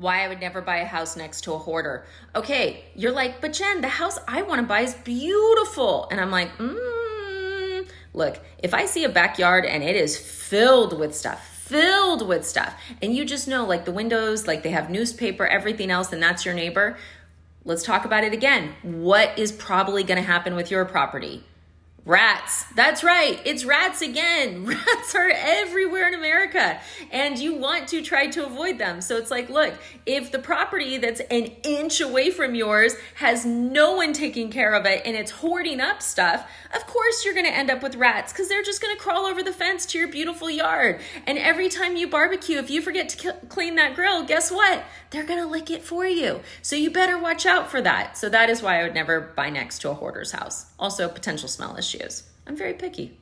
why I would never buy a house next to a hoarder. Okay, you're like, but Jen, the house I want to buy is beautiful. And I'm like, mm, look, if I see a backyard and it is filled with stuff, filled with stuff, and you just know like the windows, like they have newspaper, everything else, and that's your neighbor, let's talk about it again. What is probably going to happen with your property? Rats. That's right. It's rats again. Rats are everywhere in America and you want to try to avoid them. So it's like, look, if the property that's an inch away from yours has no one taking care of it and it's hoarding up stuff, of course you're going to end up with rats because they're just going to crawl over the fence to your beautiful yard. And every time you barbecue, if you forget to clean that grill, guess what? They're going to lick it for you. So you better watch out for that. So that is why I would never buy next to a hoarder's house. Also, potential smell issues. I'm very picky.